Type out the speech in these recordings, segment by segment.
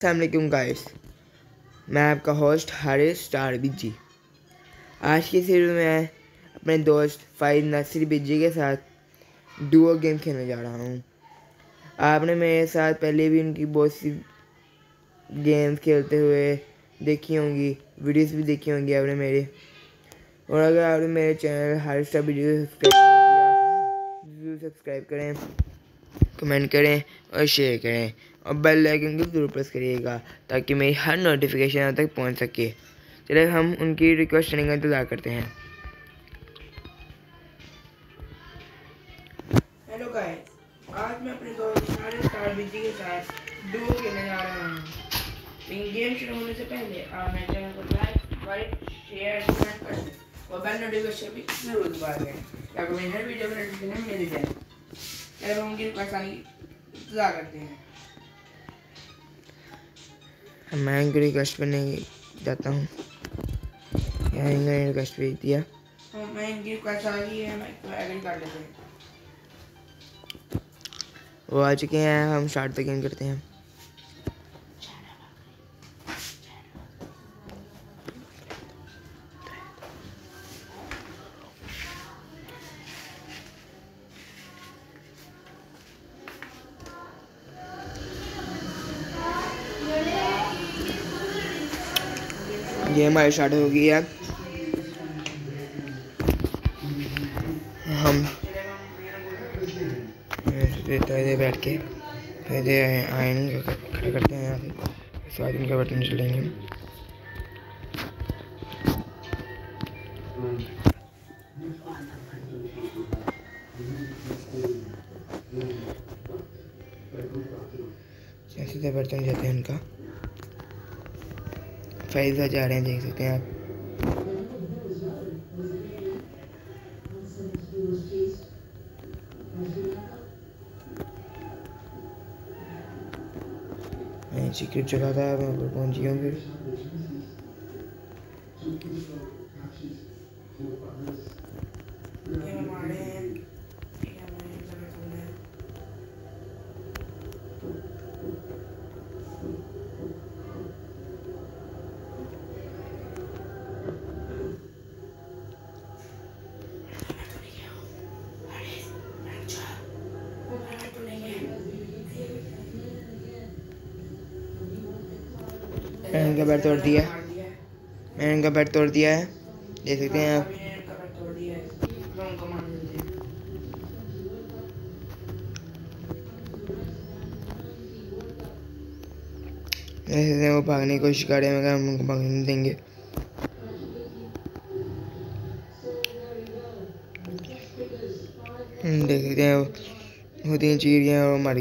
अलैक्म guys मैं आपका host Haris star busy आज की सीरीज़ में अपने दोस्त फाइज नसरी बिज़ी के साथ डुओ गेम खेलने जा रहा हूँ। आपने मेरे साथ पहले भी उनकी बहुत सी गेम्स खेलते हुए देखी होंगी वीडियोस भी देखी होंगी आपने मेरे। और अगर आपने मेरे चैनल हारिस स्टार बिज़ी को सब्सक्राइब सब्सक्राइब करें कमेंट करें और शेयर करें। और बेल आइकन को ज़रूर प्रेस करिएगा, ताकि मेरी हर नोटिफिकेशन आप तक पहुँच सके। चलिए हम उनकी रिक्वेस्ट करने का इंतज़ार करते हैं। हेलो आज मैं अपने दोस्त सारे के साथ डुओ खेलने जा रहा हूँ। गेम शुरू होने से पहले आप मेरे चैनल को लाइक लाइक शेयर और बेल नोटिफिकेशन भी ज़रूर दबा दें, ताकि मेरी हर वीडियो में नोटिफिकेशन मिल जाए। चलो उनकी रिक्वेस्ट आने की इंतज़ार करते हैं। मैं एंग्री रिक्वेस्ट पर नहीं जाता हूँ। रिक्वेस्ट दिया। मैं इनकी रिक्वेस्ट आ गई है मैं एग्री कर लेते हैं। वो आ चुके हैं हम स्टार्ट द गेम करते हैं। गेम, हमारी स्टार्ट हो गई है। हम बैठ के इधर आयन खड़ा करते हैं यहाँ से उसके बाद इनका बटन चलेंगे। बर्तन जाते हैं इनका। फैज़ा जा रहे हैं, देख सकते हैं आप। मैं सीक्रेट जगह था मैं ऊपर पहुँच गया हूँ फिर मैंने इनका बेड तोड़ दिया मैंने इनका बेड तोड़ दिया है। देख सकते हैं आप। देख सकते वो भागने की कोशिश कर रहे हैं, मगर हम उनको भागने नहीं देंगे। देख सकते हैं वो तीन गए और मर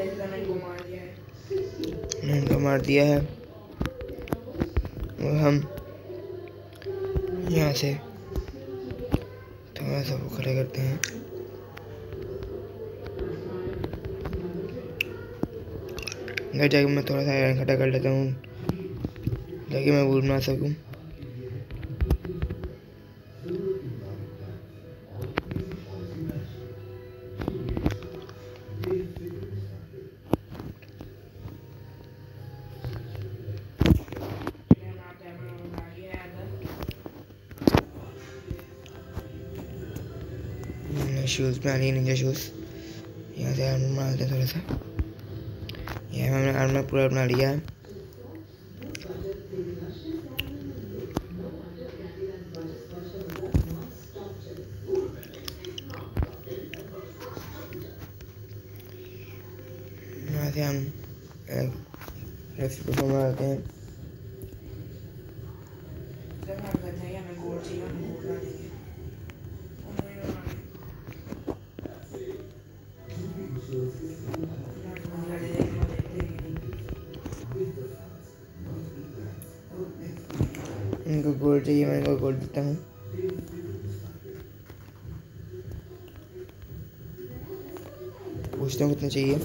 गए इनको मार दिया है। और हम यहाँ से थोड़ा सा वो खड़े करते हैं। घर जाकर मैं थोड़ा सा आयरन खड़ा कर लेता हूँ, ताकि मैं भूल ना सकूँ। शूज़ बना लिए निंजा शूज़ यहाँ से आर्मर बना लेते हैं थोड़ा सा। यहाँ हमने आर्मर पूरा बना लिया है। यहाँ से हम रेसिपी को बनाते हैं। पूछता हूँ कितना चाहिए।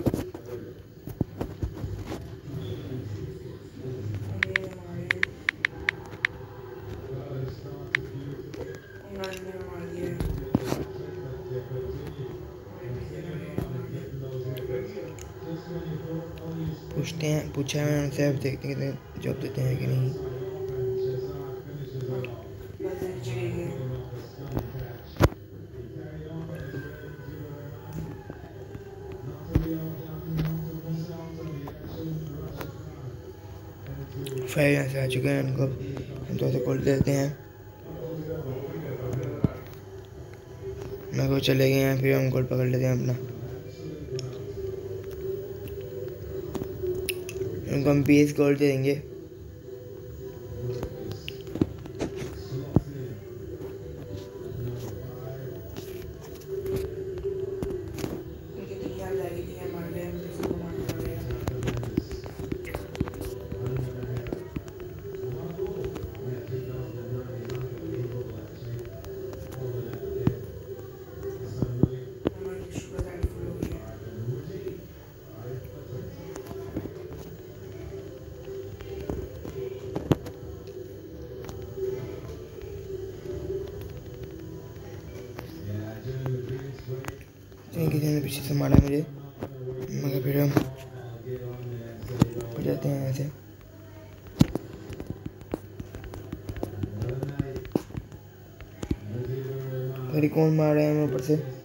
पूछते हैं, पूछा है, उनसे अब देखते हैं कितने जॉब देते हैं कि नहीं। फ़ाइल यहाँ से आ चुके हैं इनको। हम तो खोल देते हैं। मैं को चले गए हैं, फिर हम गोल पकड़ लेते हैं अपना। उनको हम बीस गोल्ड दे देंगे। किसी ने पीछे से मारा मुझे। मगर फिर हम जाते हैं ऐसे कौन मार रहा है ऊपर से?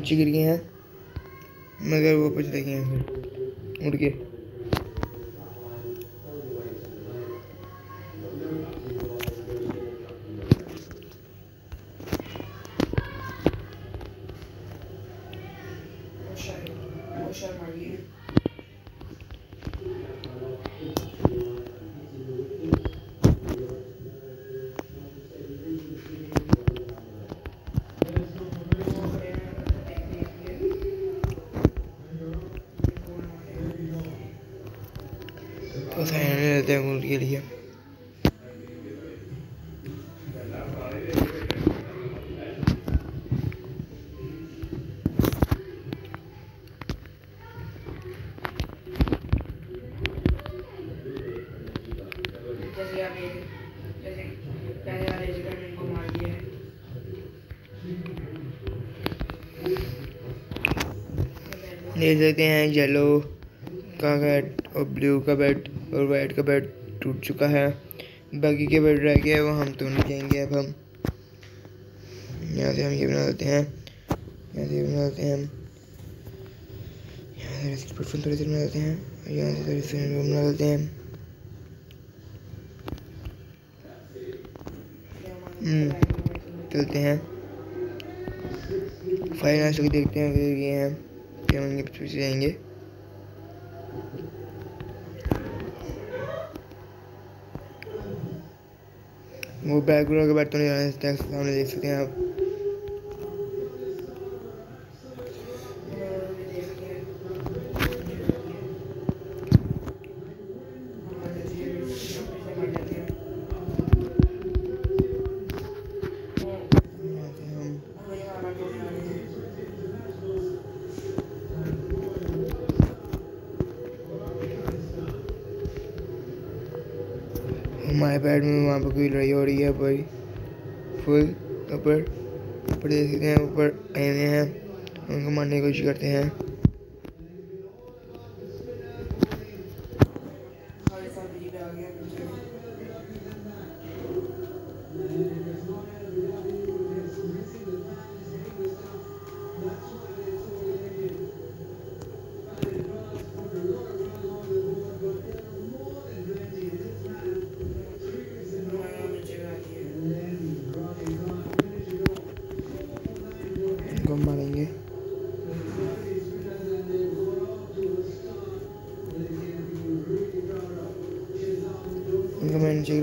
नीचे गिर गए हैं। मगर वो कुछ देखे हैं। फिर उड़ के उनके लिए देख सकते हैं येलो का बेड और ब्लू का बेड और वाइट का बेड टूट चुका है। बाकी के बेड रह गए वो हम तो नहीं जाएँगे अब हम। यहाँ से हम ये बना देते हैं। यहाँ से ये बना देते हैं यहाँ से पेट्रोल थोड़ी सी बना देते हैं। यहाँ से थोड़ी सी बना देते हैं। चलते हैं। फाइनेंस देखते हैं ये हैं। हम इनके पीछे जाएँगे। वो बैकग्राउंड के बैठ तो नहीं जाना सामने देख सकते हैं आप हमारे पैड में वहाँ पर लड़ाई हो भाई फुल ऊपर सकते हैं, ऊपर आए हुए हैं। उनको मारने की कोशिश करते हैं।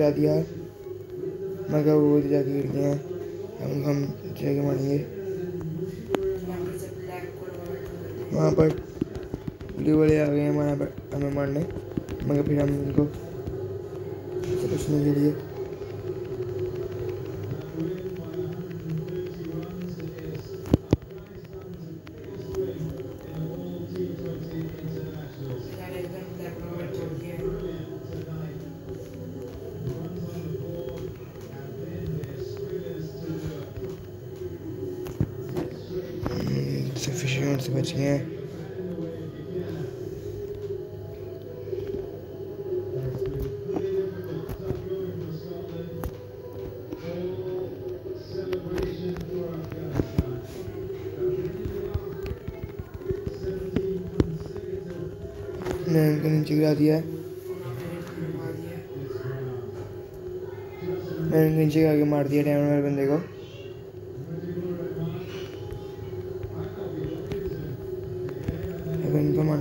गिरा दिया मैं क्या वो जाके गिर गया हैं। अब हम जाके मारेंगे। वहाँ पर ब्लू वाले आ गए हैं हमारे पर हमें मारने। मगर फिर हम उनको कुछ नहीं के मैंने उनको नीचे गिरा दिया है। मैंने उनको नीचे गिरा मार दिया डायमंड वाले बंदे को। इनको मार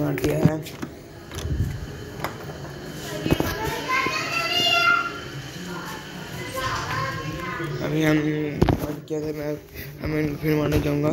मार दिया है। अभी हम क्या था मैं हमें फिर मारने जाऊँगा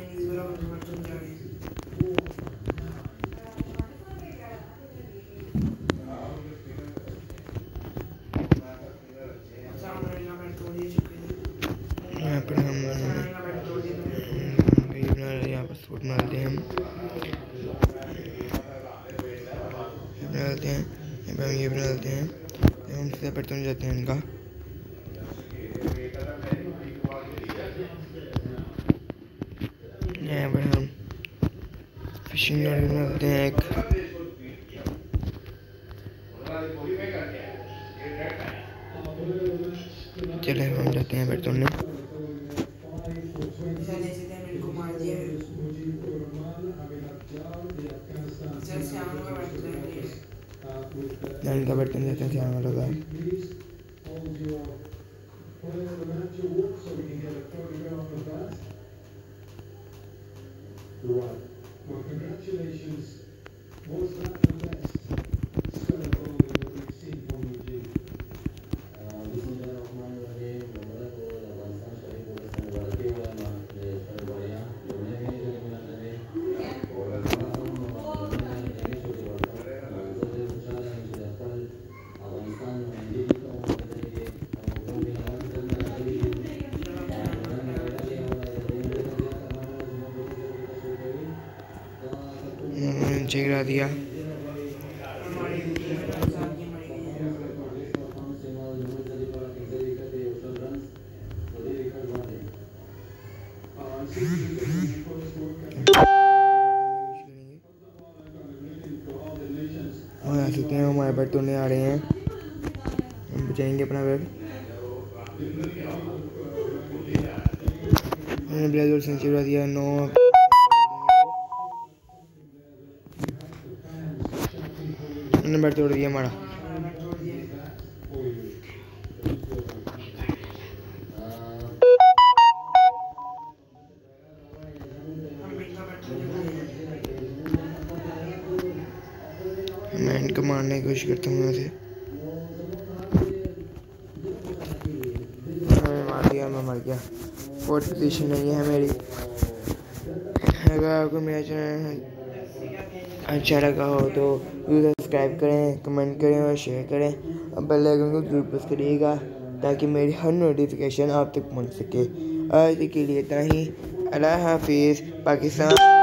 यहाँ पर हम ये बना रहे हैं, यहाँ पर सूट मारते हैं हम ये बना लेते हैं यहाँ पर हम ये बना लेते हैं फिर हम सीधा पेट तोड़ जाते हैं इनका यहाँ पर हम फिशिंग रॉड बना लेते हैं एक चले हम जाते हैं तोड़ने यहाँ इनका पेट तोड़ हैं Shyam Right. Well, congratulations. Was that नीचे गिरा दिया। और आ सकते हैं, हमारे बैट तोड़ने आ रहे हैं। हम बचाएँगे अपना बैट। उन्होंने ब्लेजर से नीचे दिया, नौ बैट तोड़ दिया हमारा। मैं इनको मारने की कोशिश करता हूँ यहाँ से मैंने मार दिया मैं मर गया फोर्थ पोजीशन नहीं है मेरी। अगर आपको मेरा चैनल अच्छा लगा हो तो सब्सक्राइब करें कमेंट करें और शेयर करें। और बेल आइकन को ज़रूर प्रेस करिएगा, ताकि मेरी हर नोटिफिकेशन आप तक पहुँच सके। आज के लिए इतना ही। अल्लाह हाफिज़, पाकिस्तान।